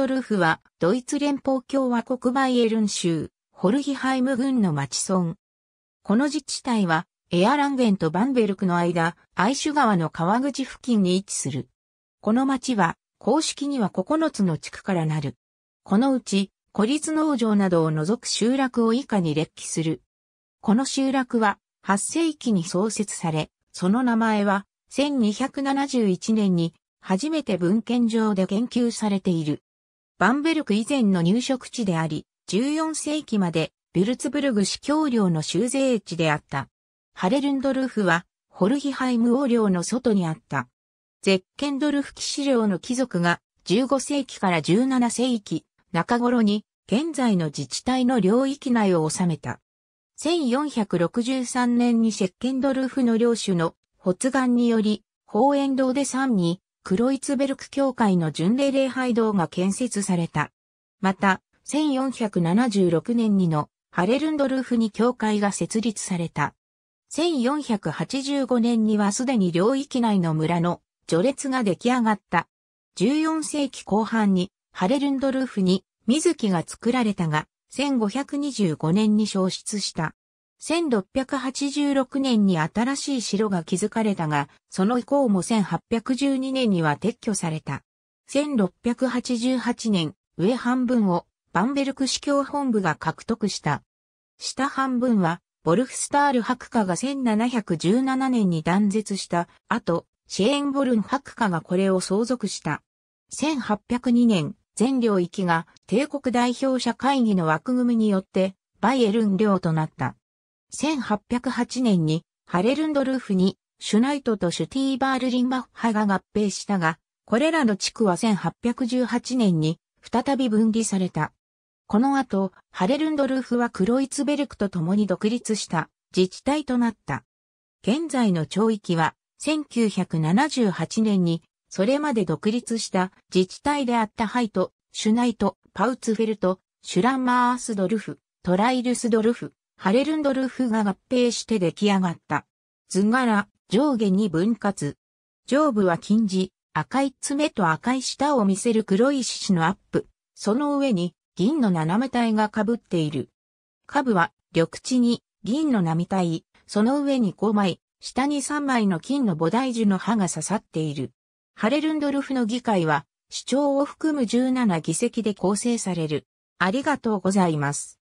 ドルフは、ドイツ連邦共和国バイエルン州、ホルヒハイム郡の町村。この自治体は、エアランゲンとバンベルクの間、アイシュ川の川口付近に位置する。この町は、公式には9つの地区からなる。このうち、孤立農場などを除く集落を以下に列記する。この集落は、8世紀に創設され、その名前は、1271年に、初めて文献上で研究されている。バンベルク以前の入植地であり、14世紀までビュルツブルグ司教領の修税地であった。ハレルンドルフはホルヒハイム王領の外にあった。ゼッケンドルフ騎士領の貴族が15世紀から17世紀中頃に現在の自治体の領域内を治めた。1463年にシェッケンドルフの領主の発願により、法園堂で3にクロイツベルク教会の巡礼礼拝堂が建設された。また、1476年にのハレルンドルフに教会が設立された。1485年にはすでに領域内の村の序列が出来上がった。14世紀後半にハレルンドルフに水木が作られたが、1525年に消失した。1686年に新しい城が築かれたが、その以降も1812年には撤去された。1688年、上半分をバンベルク司教本部が獲得した。下半分は、ボルフスタール白化が1717年に断絶した後、シェーンボルン白化がこれを相続した。1802年、全領域が帝国代表者会議の枠組みによってバイエルン領となった。1808年にハレルンドルーフにシュナイトとシュティーバールリンバッハが合併したが、これらの地区は1818年に再び分離された。この後、ハレルンドルーフはクロイツベルクと共に独立した自治体となった。現在の町域は1978年にそれまで独立した自治体であったハイト、シュナイト、パウツフェルト、シュランマースドルフ、トライルスドルフ、ハレルンドルフが合併して出来上がった。図柄、上下に分割。上部は金字、赤い爪と赤い舌を見せる黒い獅子のアップ。その上に銀の斜め体が被っている。下部は緑地に銀の波体、その上に5枚、下に3枚の金の菩提樹の葉が刺さっている。ハレルンドルフの議会は、主張を含む17議席で構成される。ありがとうございます。